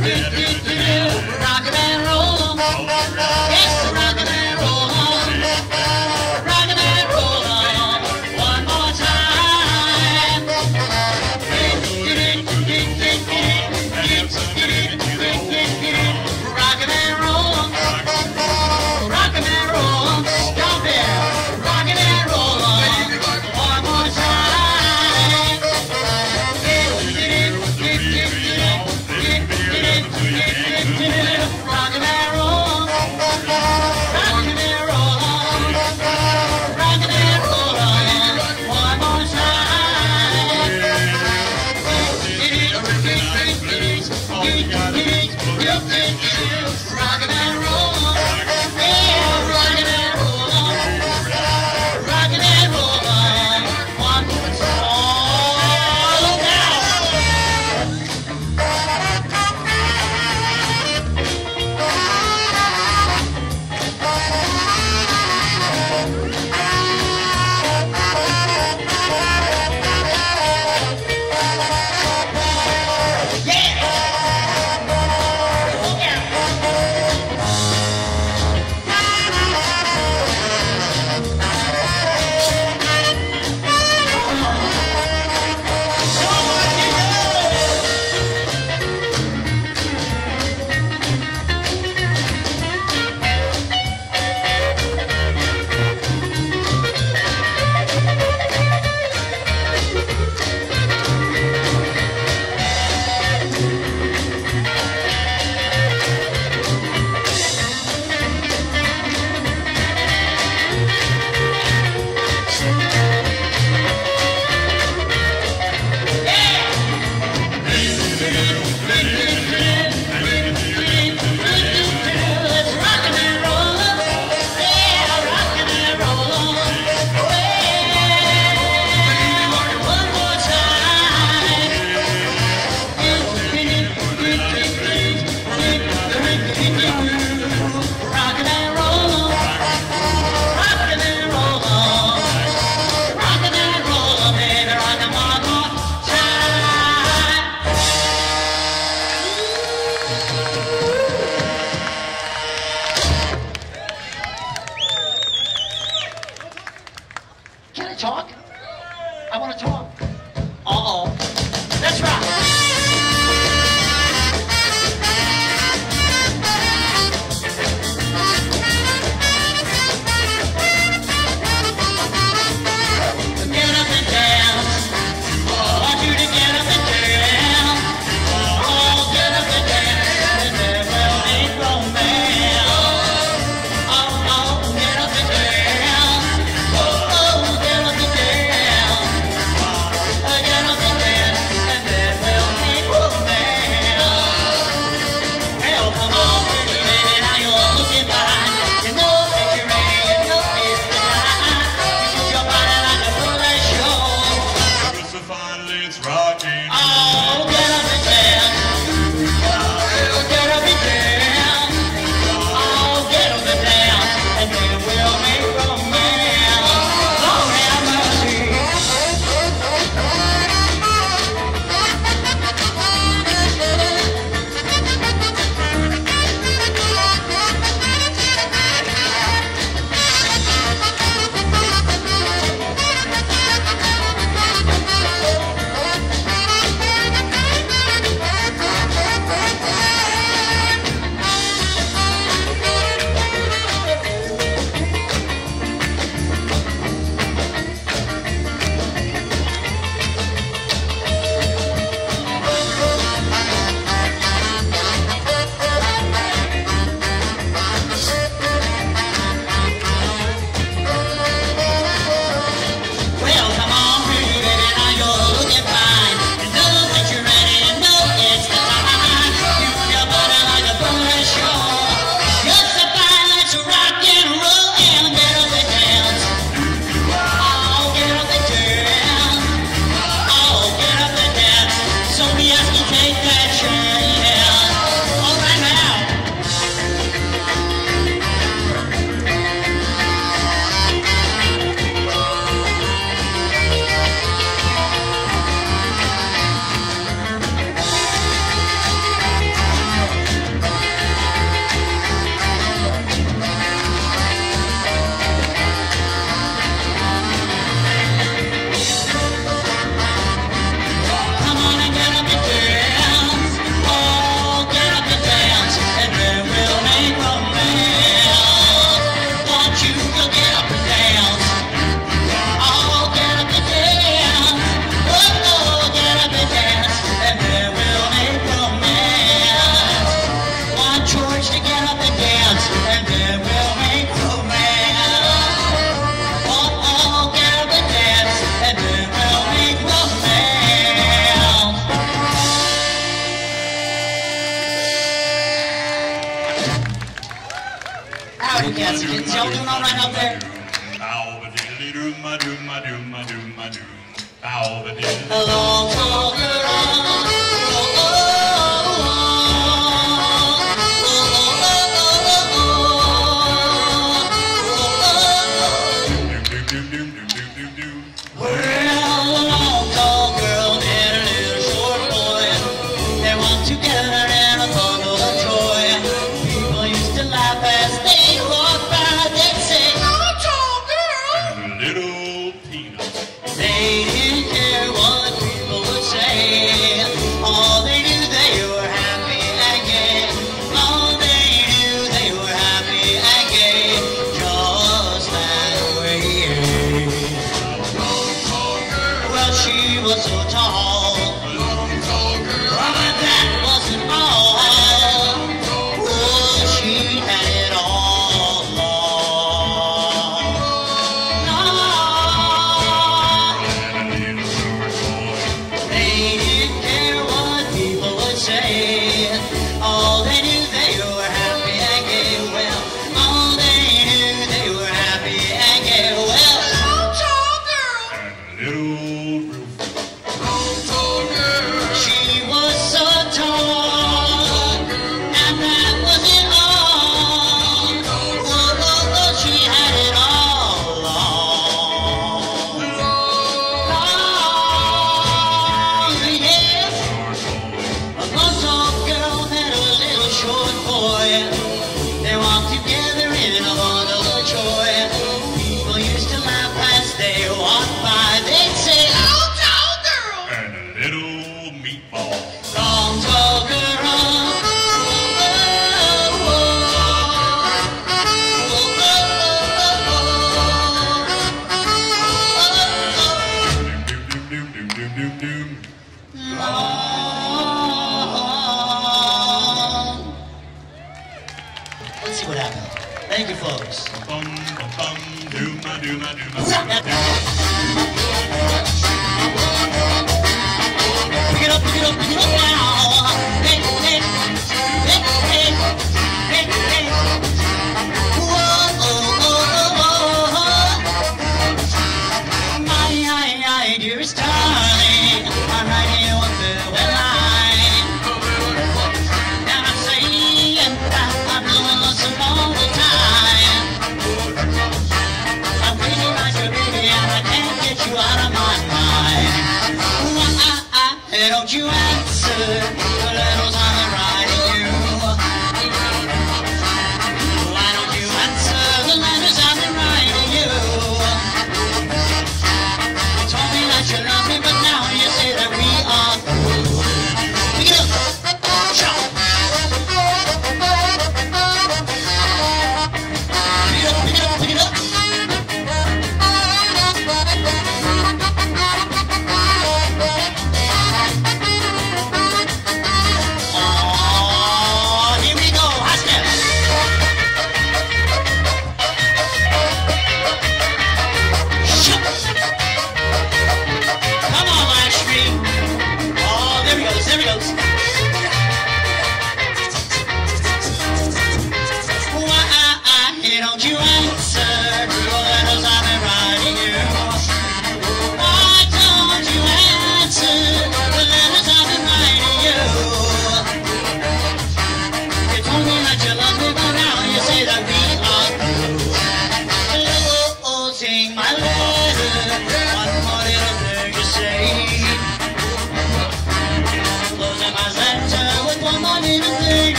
Rockin'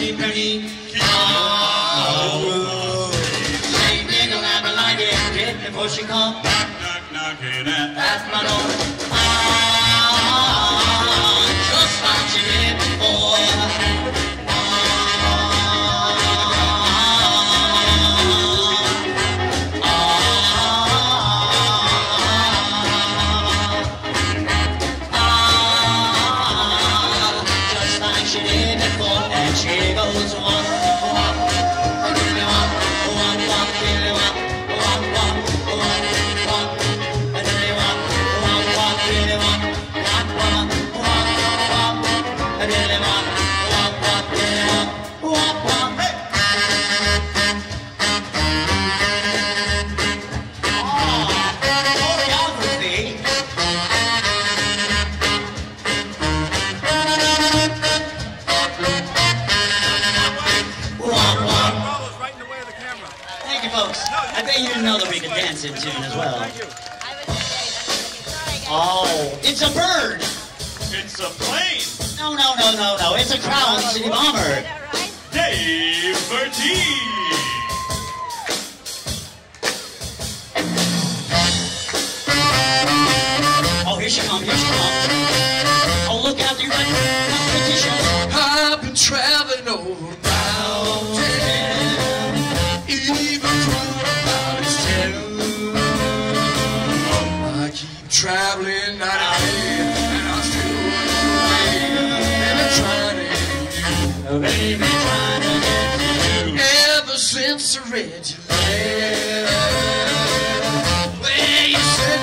Kani Kani Cow. Lay nigga lab a get before she call. Knock, knock, knockin' at that's my door. It's a bird. It's a plane. No, no, no, no, no. It's a Crown City Bomber. Dave Bertine. Oh, here she comes, here she comes. Oh, look out, you right Ever since I read your where you said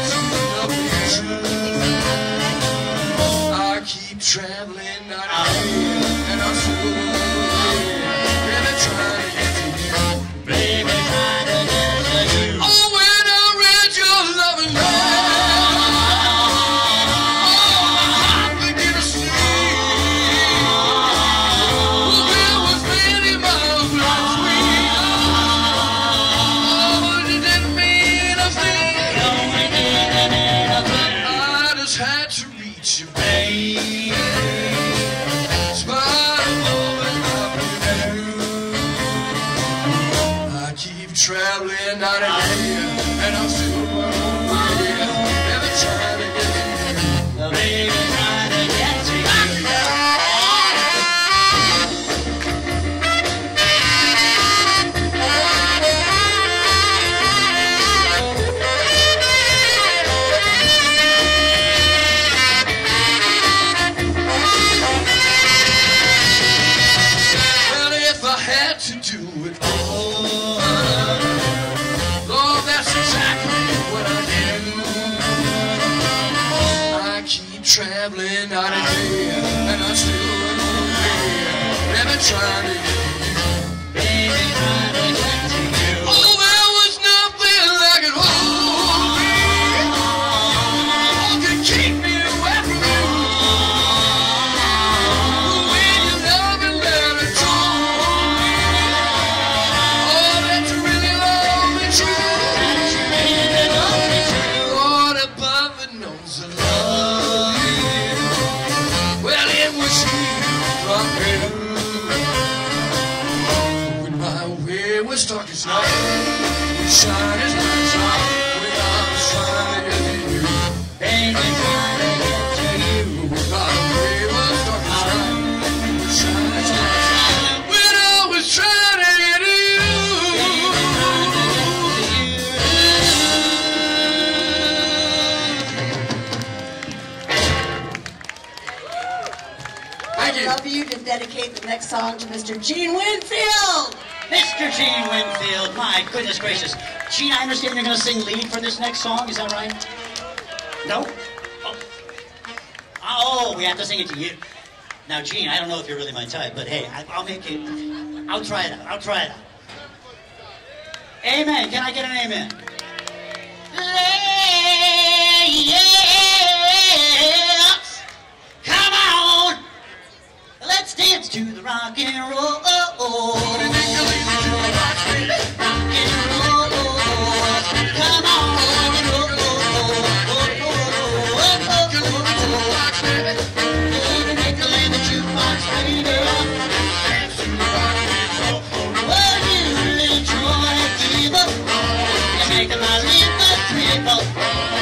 love me true, I keep traveling. goodness gracious. Gene, I understand you're going to sing lead for this next song. Is that right? No? Oh, oh we have to sing it to you. Now, Gene, I don't know if you're really my type, but hey, I, will make it. I'll try it out. I'll try it out. Amen. Can I get an amen? Yes. come on. Let's dance to the rock and roll. Marina Triple.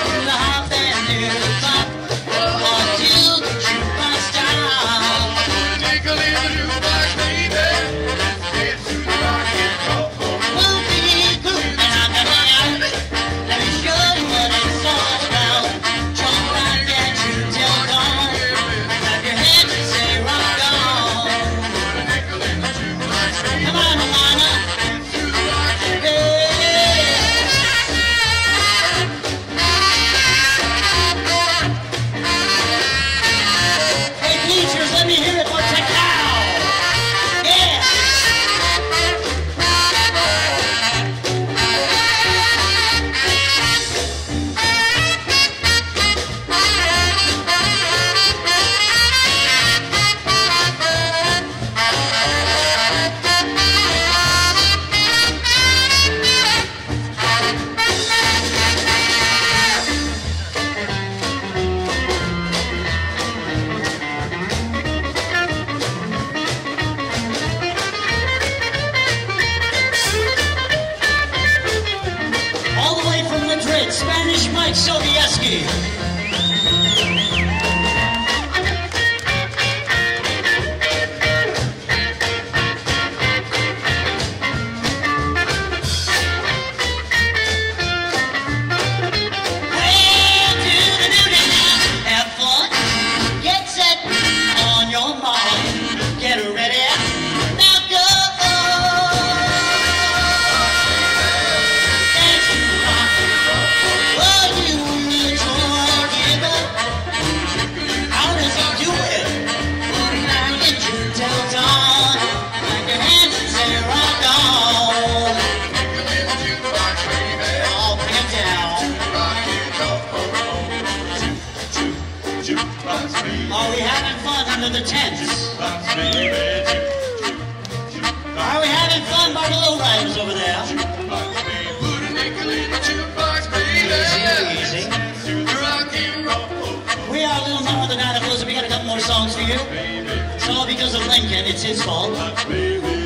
It's his fault.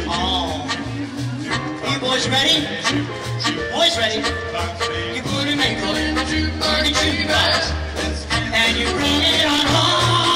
Oh. You boys ready? Boys ready? You put him in good, burning two bucks, and you bring it on home.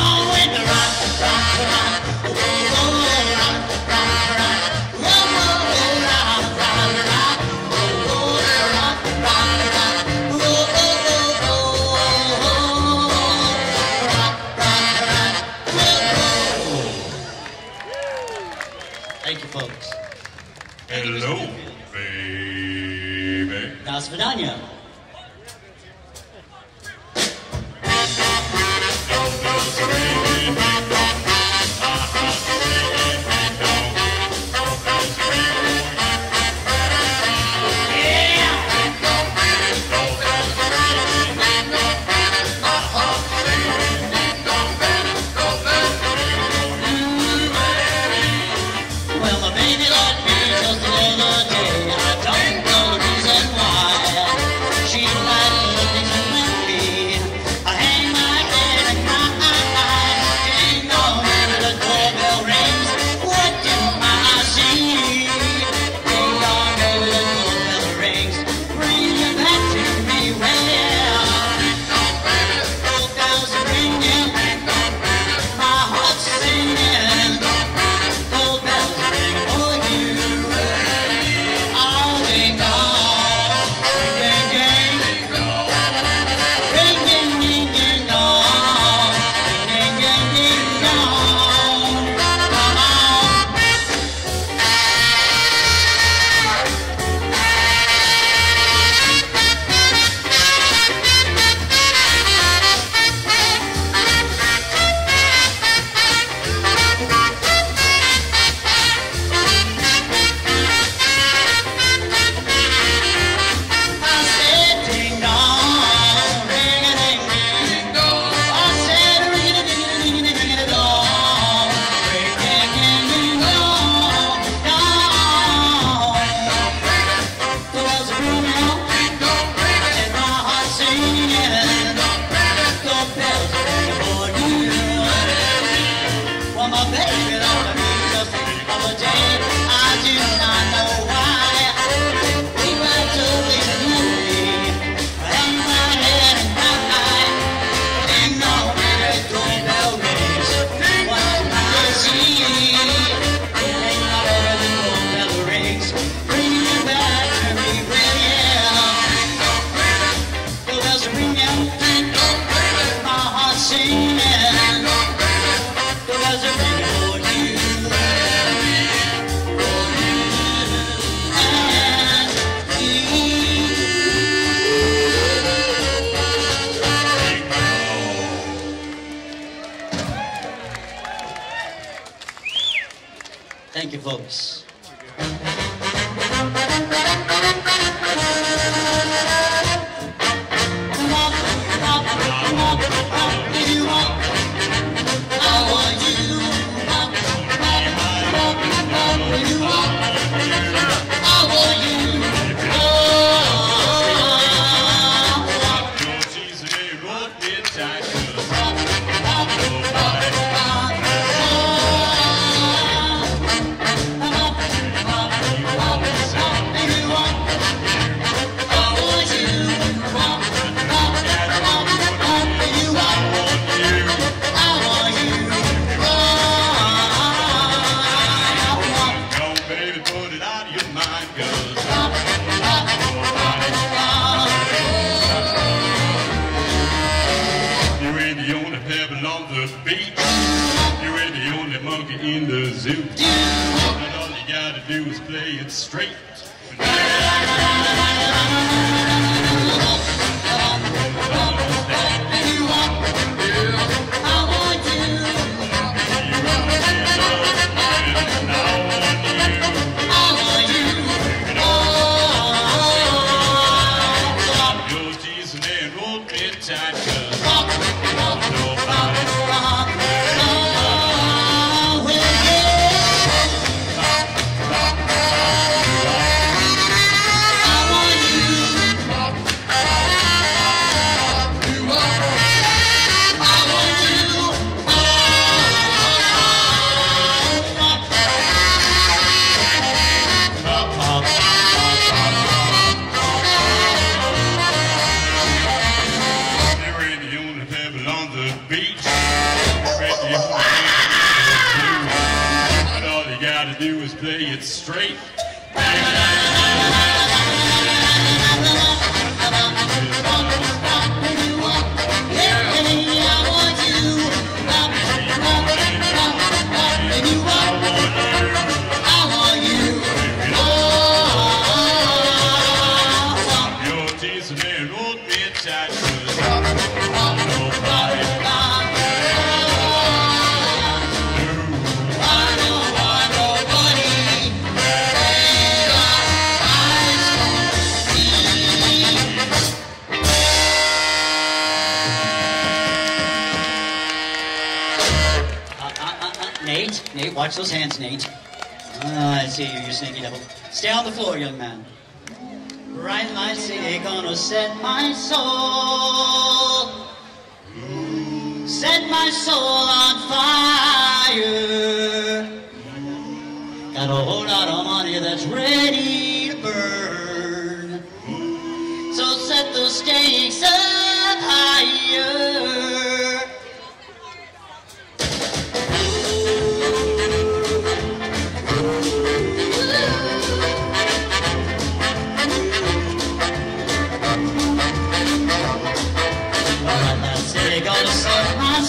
night my city gonna set my soul. Set my soul on fire. Got a whole lot of money that's ready to burn. So set the stakes up higher.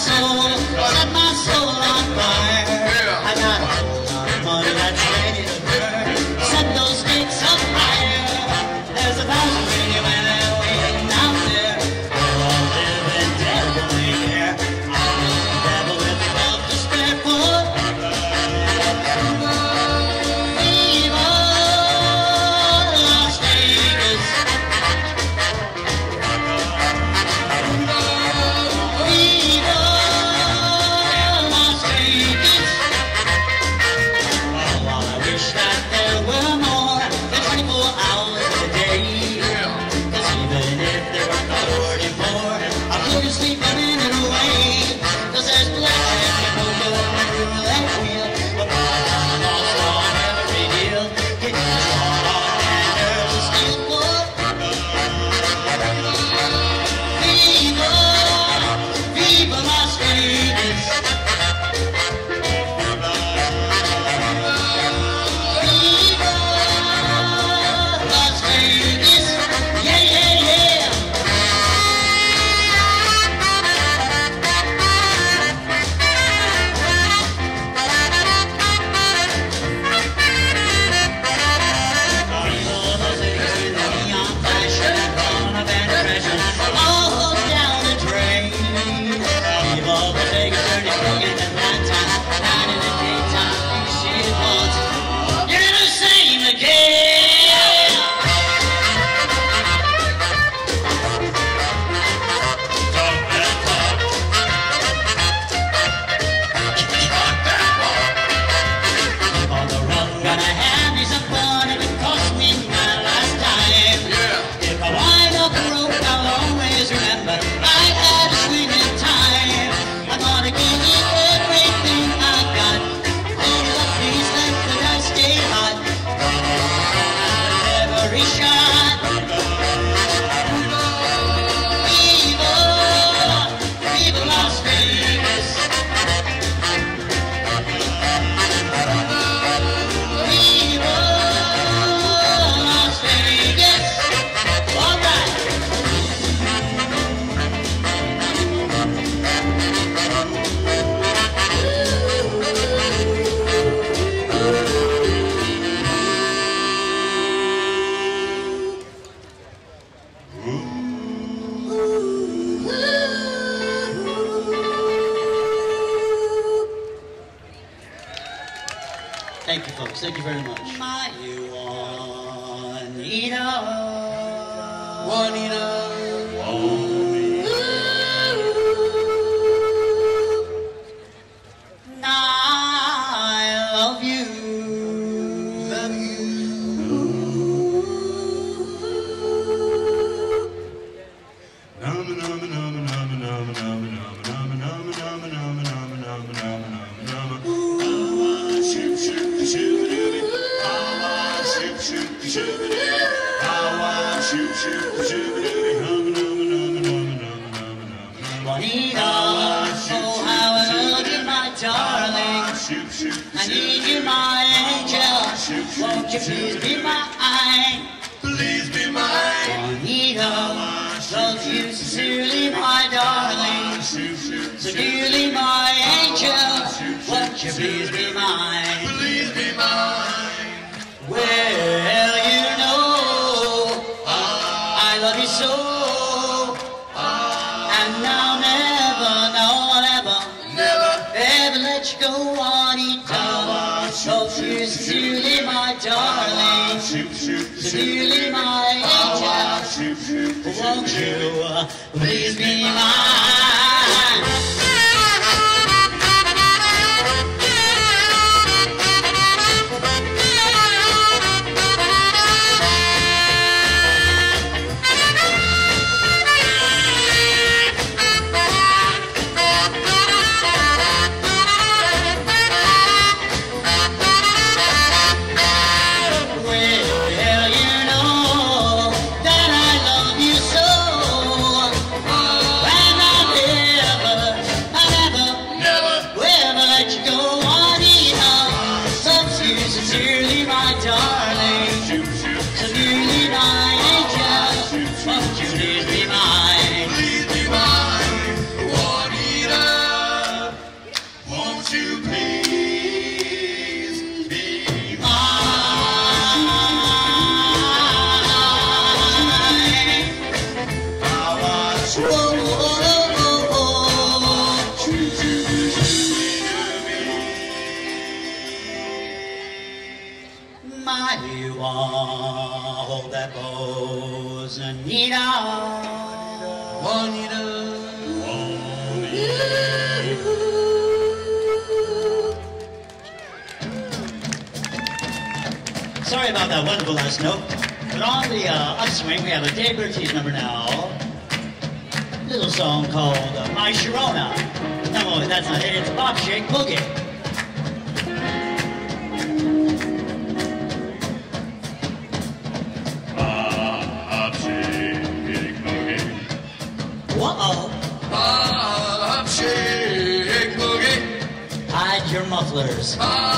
soul. Thank you, folks. Thank you very much. My Juanita. Juanita. Please be mine? Please be mine. Juanita, love you sincerely, my darling. Dearly, my angel, won't you please be mine? Darling. Sincerely, my angel. Won't you uh, please be mine? Last note. But on the uh, upswing, we have a Dave Bertie's number now. Little song called uh, My Sharona. No, that's not it. It's Bob Shake Boogie. Whoa! Bob Shake Boogie. Hide your mufflers. Bob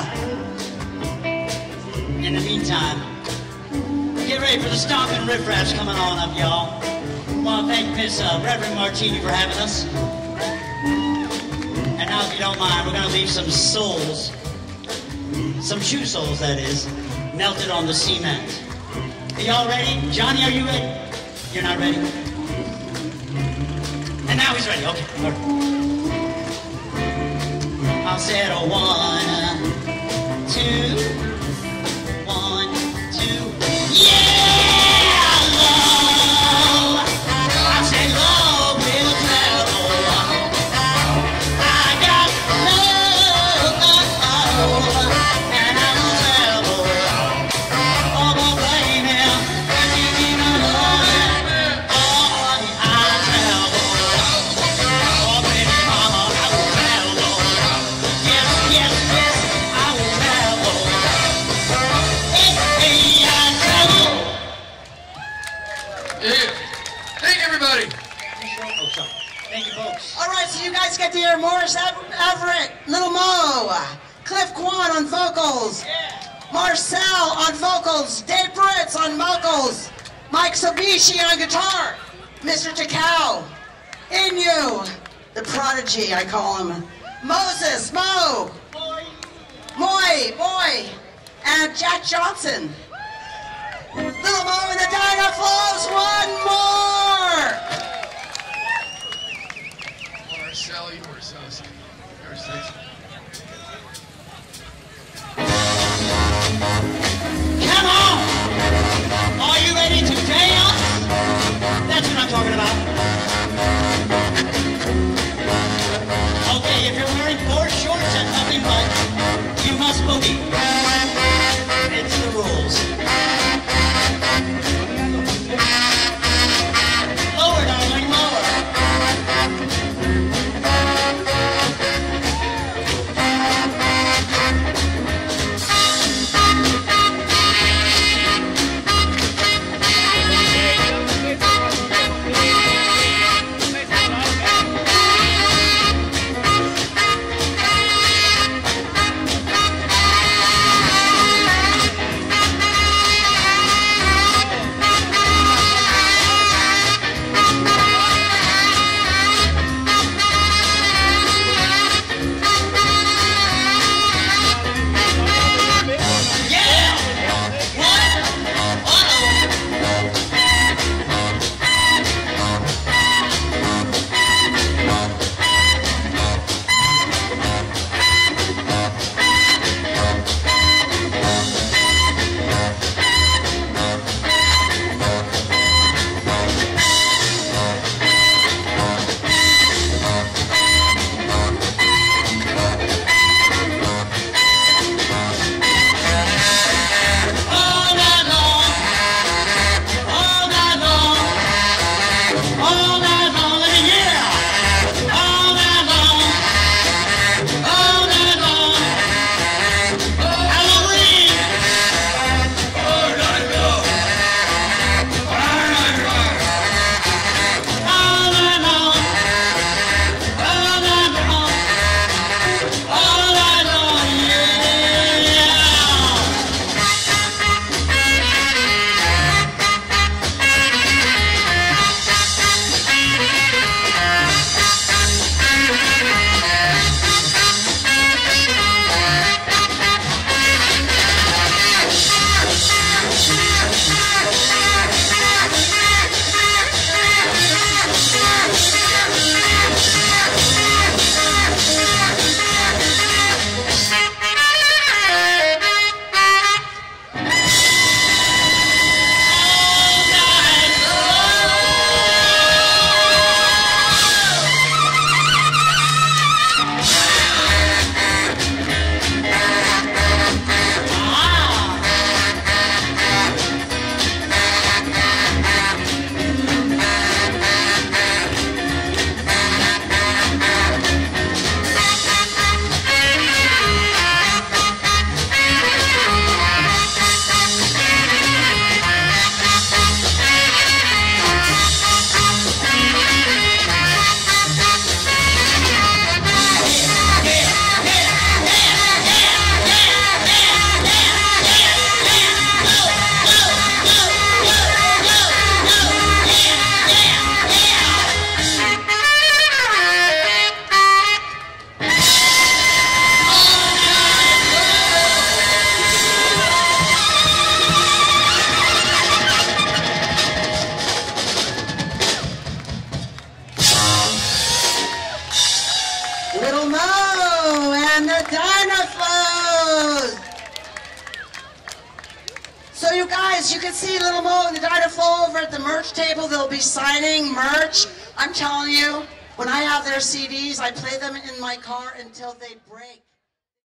In the meantime, get ready for the stomping riffraffs coming on up, y'all. want to thank Miss uh, Reverend Martini for having us. And now, if you don't mind, we're going to leave some soles, some shoe soles, that is, melted on the cement. Are y'all ready? Johnny, are you ready? You're not ready? And now he's ready. Okay. All right. I said, oh, one you.